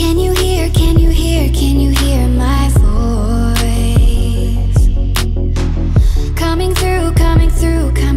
Can you hear, can you hear, can you hear my voice? Coming through, coming through, coming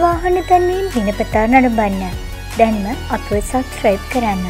වාහන දැන්වීම් හිනපතා නරඹන්න. දැන්ම අප subscribe කරන්න.